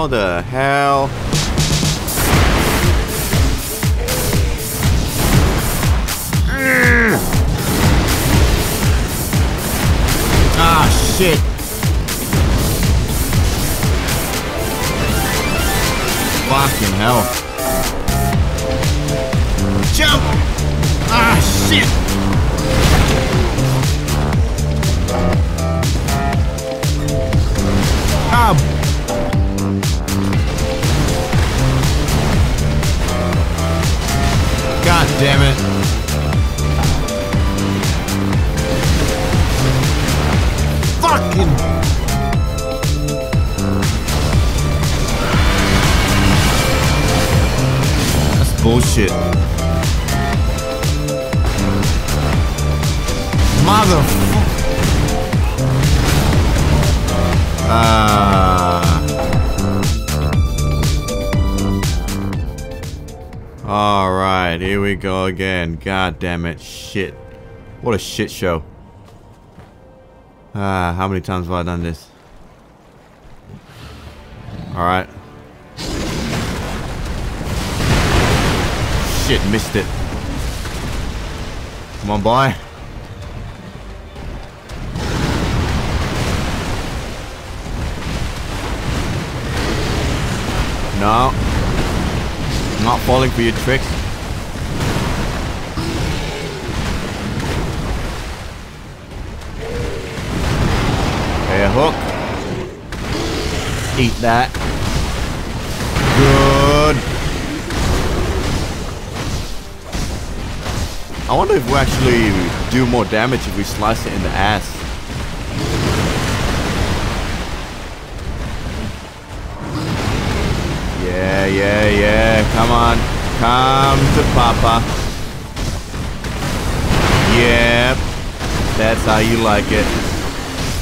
How the hell? Ah, shit. Fucking hell. Jump! Ah, shit! Damn it. Fucking That's bullshit. Motherfucker. Ah. Here we go again. God damn it. Shit. What a shit show. Ah, how many times have I done this? Alright. Shit, missed it. Come on, boy. No. Not falling for your tricks. A hook. Eat that. Good. I wonder if we actually do more damage if we slice it in the ass. Yeah, yeah, yeah. Come on. Come to Papa. Yep. That's how you like it.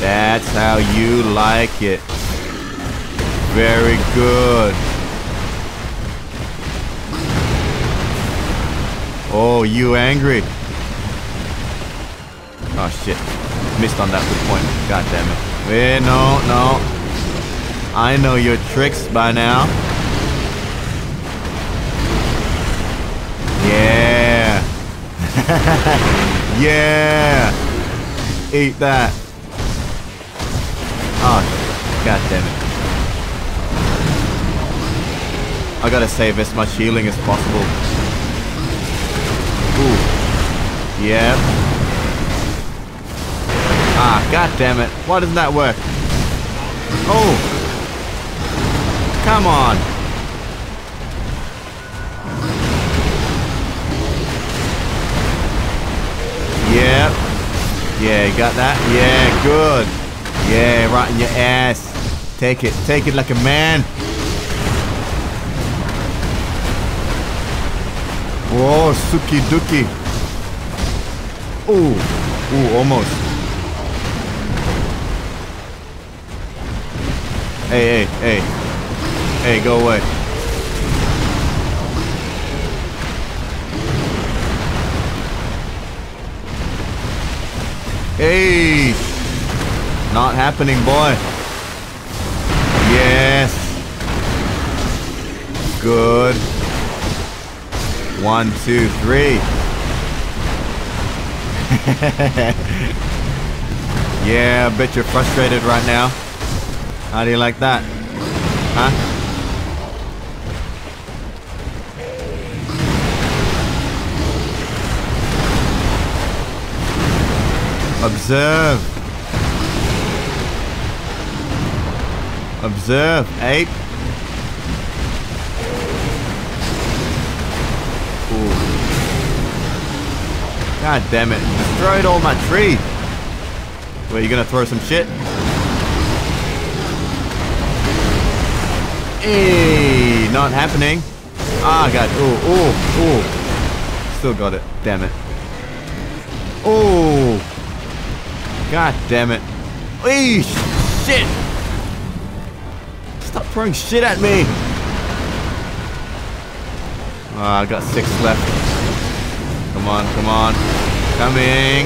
That's how you like it. Very good. Oh, you angry? Oh shit. Missed on that good point. God damn it. Eh, no, no. I know your tricks by now. Yeah. yeah. Eat that. Oh, god damn it. I gotta save as much healing as possible. Ooh. Yep. Ah, god damn it. Why doesn't that work? Oh. Come on. Yep. Yeah, you got that? Yeah, good. Yeah, right in your ass. Take it. Take it like a man. Whoa, suki duki. Ooh. Ooh, almost. Hey, hey, hey. Hey, go away. Hey! Not happening, boy. Yes. Good. One, two, three. yeah, I bet you're frustrated right now. How do you like that? Huh? Observe. Observe, ape. Ooh. God damn it. Destroyed all my tree. Wait, you gonna throw some shit? Hey, not happening. Ah, God. Ooh, ooh, ooh. Still got it. Damn it. Oh. God damn it. Eesh. Shit. Stop throwing shit at me. Ah, I got six left. Come on, come on. Coming.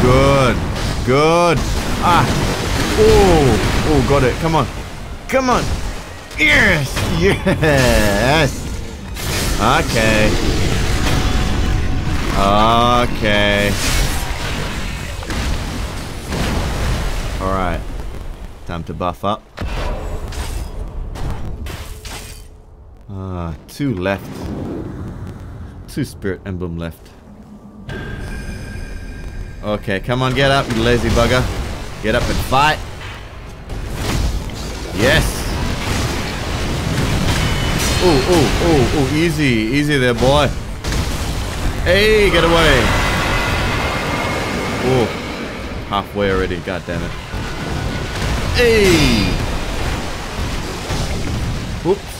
Good. Good. Ah. Oh. Oh, got it. Come on. Come on. Yes! Yes! Okay. Okay. Alright. Time to buff up. Ah, two left. Two spirit emblem left. Okay, come on, get up, you lazy bugger. Get up and fight. Yes. Ooh, ooh, ooh, ooh, easy, easy there, boy. Hey, get away. Ooh, halfway already, god damn it. Hey. Oops.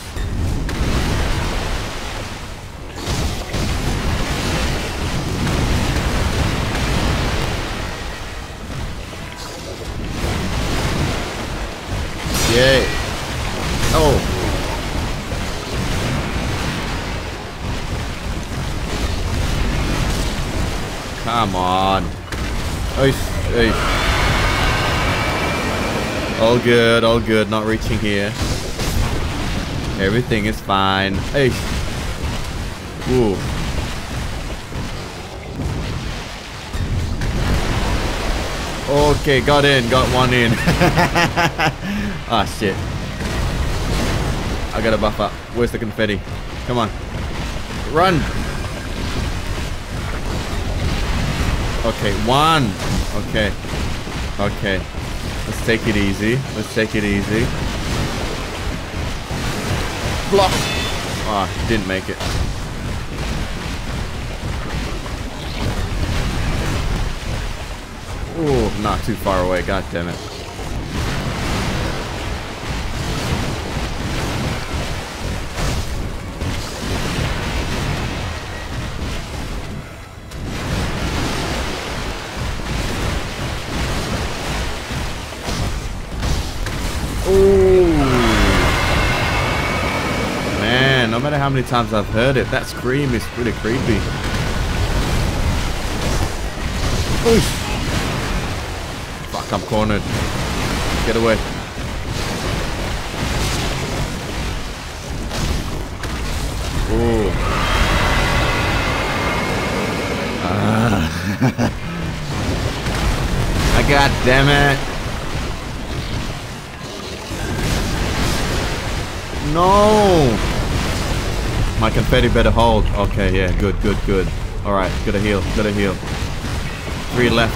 Come on. Oish, oish. All good, all good. Not reaching here. Everything is fine. Hey. Ooh. Okay, got in, got one in. ah, shit. I gotta buff up. Where's the confetti? Come on. Run! Okay, one. Okay. Okay. Let's take it easy. Let's take it easy. Block! Ah, didn't make it. Ooh, not too far away. God damn it. No matter how many times I've heard it, that scream is pretty creepy. Oof. Fuck, I'm cornered. Get away. Ooh. Ah. I God damn it. No. My confetti better hold. Okay, yeah, good, good, good. All right, gotta heal, gotta heal. Three left.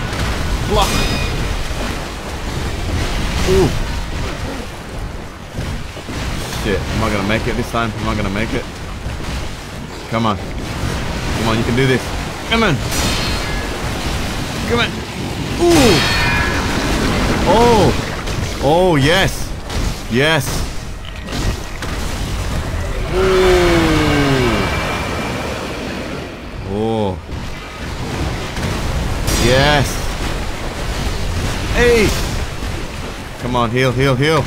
Block. Ooh. Shit, am I gonna make it this time? Am I gonna make it? Come on. Come on, you can do this. Come on. Come on. Ooh. Oh. Oh, yes. Yes. Ooh. Oh. Yes. Hey. Come on, heal, heal, heal.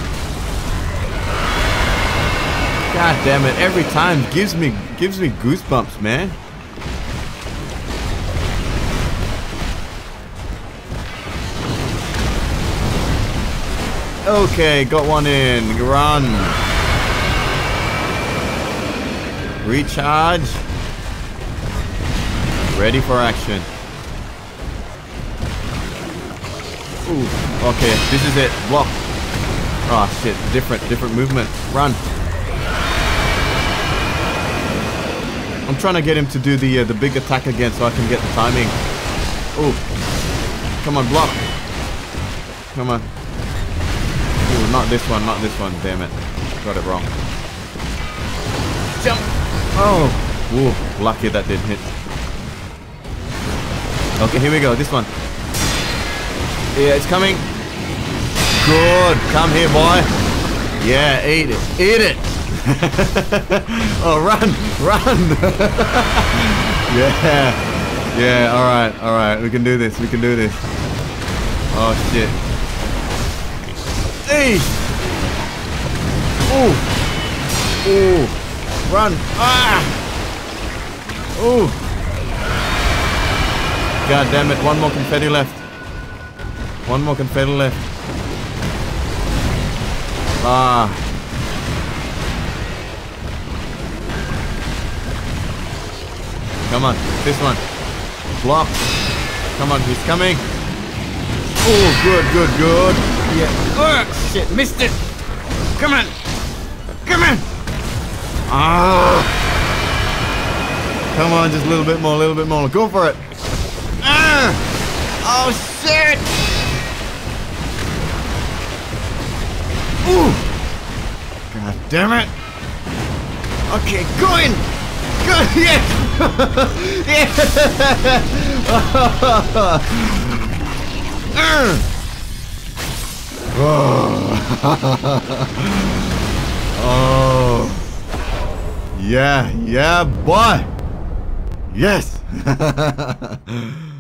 God damn it! Every time gives me gives me goosebumps, man. Okay, got one in. Run. Recharge. Ready for action. Ooh, okay, this is it. Block. Oh shit, different, different movement. Run. I'm trying to get him to do the uh, the big attack again so I can get the timing. Ooh. Come on, block. Come on. Ooh, not this one, not this one. Damn it. Got it wrong. Jump. Oh. Ooh, lucky that didn't hit. Okay, here we go. This one. Yeah, it's coming. Good. Come here, boy. Yeah, eat it. Eat it. oh, run. Run. yeah. Yeah, alright, alright. We can do this. We can do this. Oh, shit. Hey. Ooh. Ooh. Run. Ah. Ooh. God damn it, one more confetti left. One more confetti left. Ah. Come on, this one. Block. Come on, he's coming. Oh, good, good, good. Yeah. Oh, shit, missed it. Come on. Come on. Ah. Come on, just a little bit more, a little bit more. Go for it. Oh, shit. Ooh. God damn it. Okay, go in. Good. Yeah. yeah. oh. Yeah, yeah, boy. Yes.